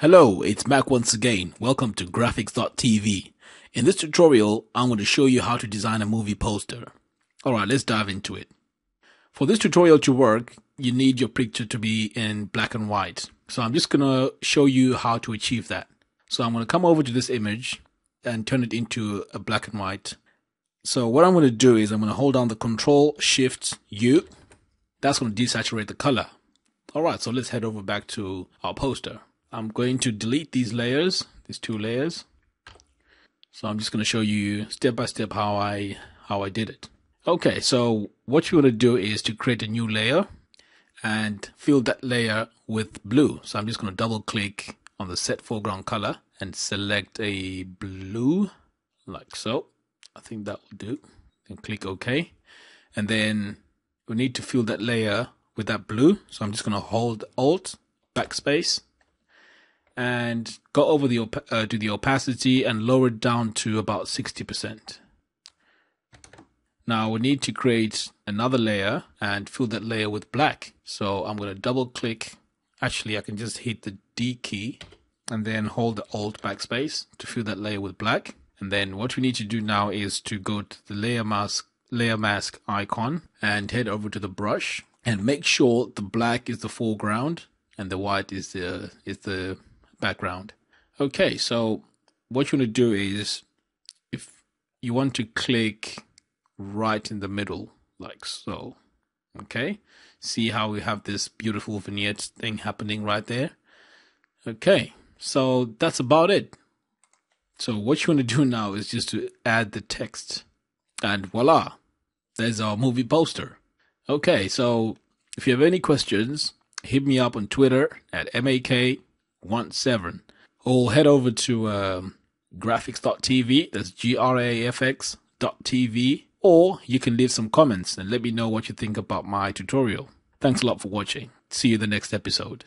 Hello, it's Mac once again. Welcome to grafx.tv. In this tutorial, I'm going to show you how to design a movie poster. Alright, let's dive into it. For this tutorial to work, you need your picture to be in black and white. So I'm just going to show you how to achieve that. So I'm going to come over to this image and turn it into a black and white. So what I'm going to do is I'm going to hold down the Control Shift U. That's going to desaturate the color. Alright, so let's head over back to our poster. I'm going to delete these layers, these two layers. So I'm just going to show you step by step how I how I did it. Okay, so what you want to do is to create a new layer and fill that layer with blue. So I'm just going to double click on the set foreground color and select a blue like so. I think that will do. Then click OK. And then we need to fill that layer with that blue. So I'm just going to hold Alt, backspace, and go over the op- uh, to the opacity and lower it down to about 60%. Now we need to create another layer and fill that layer with black. So I'm going to double click. Actually, I can just hit the D key and then hold the Alt backspace to fill that layer with black. And then what we need to do now is to go to the layer mask layer mask icon and head over to the brush and make sure the black is the foreground and the white is the is the background. Okay, so what you want to do is if you want to click right in the middle, like so. Okay, see how we have this beautiful vignette thing happening right there. Okay, so that's about it. So what you want to do now is just to add the text, and voila, there's our movie poster. Okay, so if you have any questions, hit me up on Twitter at mak one seven, or head over to um, grafx.tv. That's G R A F X dot TV. Or you can leave some comments and let me know what you think about my tutorial. Thanks a lot for watching. See you in the next episode.